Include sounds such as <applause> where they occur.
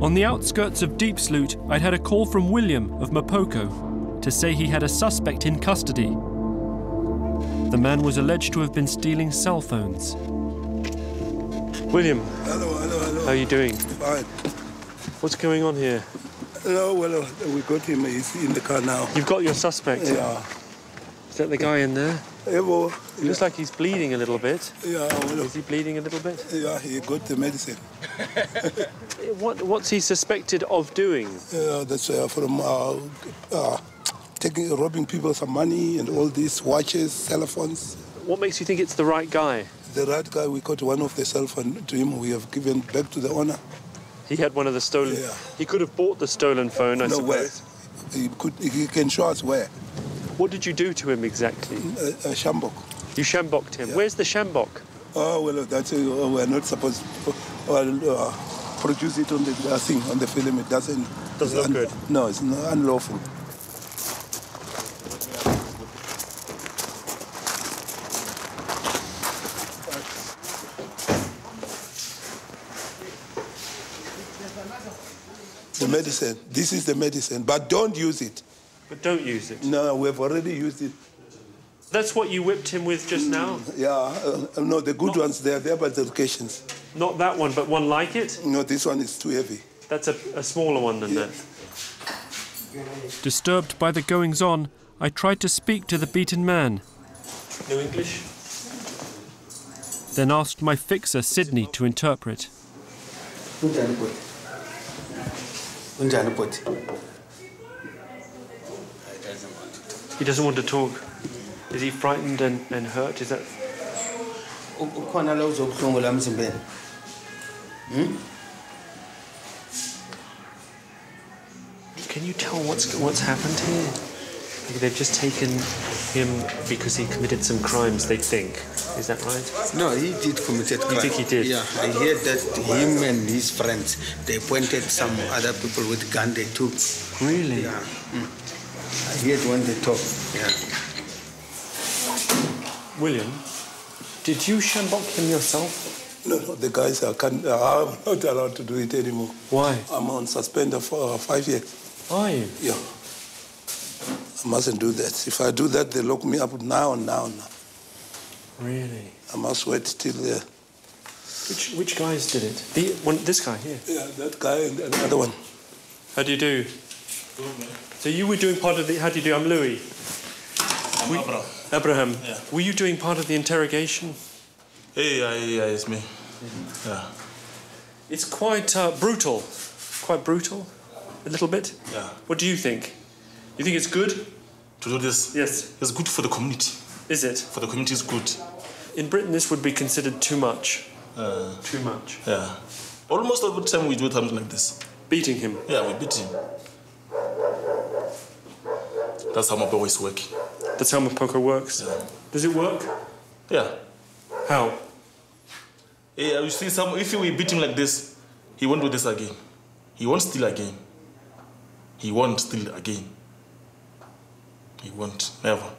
On the outskirts of Diepsloot, I'd had a call from William of Mapogo to say he had a suspect in custody. The man was alleged to have been stealing cell phones. William, Hello, hello, hello. how are you doing? Fine. What's going on here? No, well, we got him. He's in the car now. You've got your suspect. Yeah. Is that the guy in there? Evo. He looks like he's bleeding a little bit. Yeah, well, Is he bleeding a little bit? yeah, he got the medicine. <laughs> What, what's he suspected of doing? Yeah, that's uh, from uh, uh, taking, robbing people some money and all these watches, cell phones. What makes you think it's the right guy? The right guy, we got one of the cell phone to him. We have given back to the owner. He had one of the stolen. Yeah. He could have bought the stolen phone, I no, where? suppose. He, could, he can show us where. What did you do to him exactly? Uh, uh, Sjambok. You sjamboked him. Yeah. Where's the sjambok? Oh, well, that's, uh, we're not supposed to uh, uh, produce it on the uh, thing, on the film. It doesn't... Doesn't look good. No, it's not unlawful. The medicine. This is the medicine, but don't use it. But don't use it. No, we've already used it. That's what you whipped him with just now? Yeah, uh, no, the good ones, they're there by the locations. Not that one, but one like it? No, this one is too heavy. That's a, a smaller one than Yeah. that. Disturbed by the goings on, I tried to speak to the beaten man, No English? then asked my fixer, Sydney, to interpret. He doesn't want to talk. Is he frightened and, and hurt? Is that. Ukhona la uzobuhlungu la emzimbeni? Can you tell what's what's happened here? Maybe they've just taken him because he committed some crimes. They think. Is that right? No, he did commit committed crime. think he did? Yeah, I heard that him and his friends, they pointed some other people with gun they took. Really? Yeah. Mm. I heard when they talk. Yeah. William, did you sjambok him yourself? No, no, the guys are, can, are not allowed to do it anymore. Why? I'm on suspender for uh, five years. Are you? Yeah. I mustn't do that. If I do that, they lock me up now and now and now. Really? I must wait till uh, Which which guys did it? The one, this guy here. yeah, that guy and another one. How do you do? So you were doing part of the. How do you do? I'm Louis. I'm We- Abraham. Abraham. Yeah. Were you doing part of the interrogation? Hey, yeah, yeah, it's me. Yeah, It's quite uh, brutal. Quite brutal. A little bit. yeah. What do you think? You think it's good? To do this, Yes. it's good for the community. Is it? For the community, it's good. In Britain, this would be considered too much. Uh, Too much. yeah. Almost every time we do something like this, Beating him. yeah, we beat him. That's how my boy is working. That's how Mapogo works. Yeah. Does it work? Yeah. How? Yeah, you see, some if we beat him like this, he won't do this again. He won't steal again. He won't steal again. He won't, never.